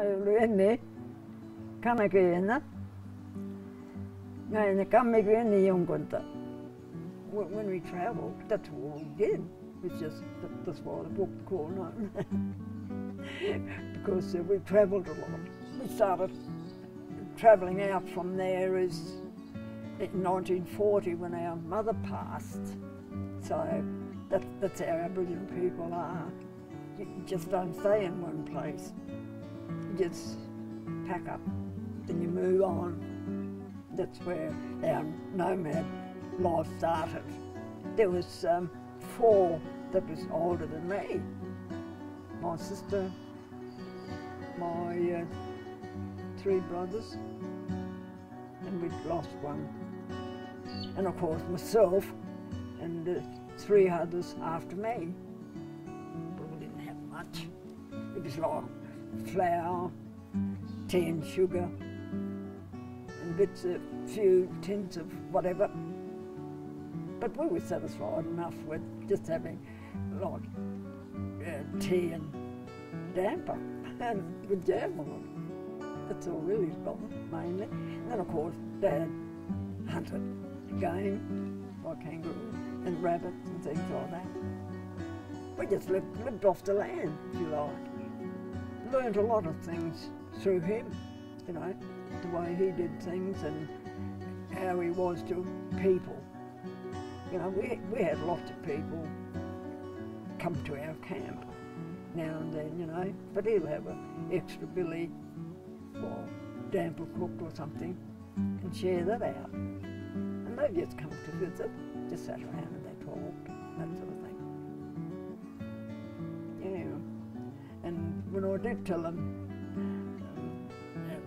hajuluenne kamakeena ngaine kamekene yongonta when when we travelled that's all we did it's just that- that's why the book called home because we travelled a lot. We started travelling out from there is in 1940 when our mother passed. So that, that's how Aboriginal people are. You just don't stay in one place just pack up, then you move on. That's where our nomad life started. There was um, four that was older than me. My sister, my uh, three brothers, and we'd lost one. And of course myself, and uh, three others after me. But we didn't have much. It was like flour, tea and sugar, and bits of few tins of whatever. But we were satisfied enough with just having like uh, tea and damper and with jam on it. That's all really got mainly. And then of course Dad hunted game like kangaroos and rabbits and things like that. We just lived, lived off the land, if you like. Learned a lot of things through him, you know, the way he did things and how he was to people. You know, we, we had lots of people come to our camp now and then, you know, but he'll have an extra billy or damper cooked or something and share that out. And they just come to visit, just sat around and they talked, I tell them um,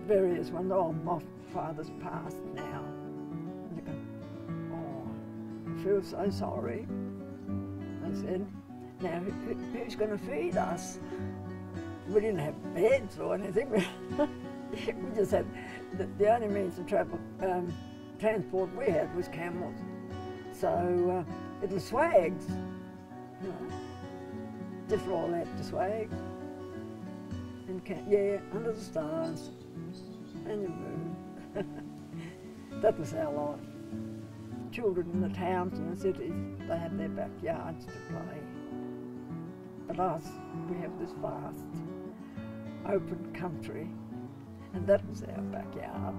various ones, oh, my father's passed now. And they go, oh, I feel so sorry. I said, now who, who- who's going to feed us? We didn't have beds or anything. we just had, the, the only means of travel, um, transport we had was camels. So uh, it was swags, you know, just roll out the swags. And ca- yeah, under the stars, and the moon. that was our life. Children in the towns and the cities, they have their backyards to play. But us, we have this vast, open country, and that was our backyard.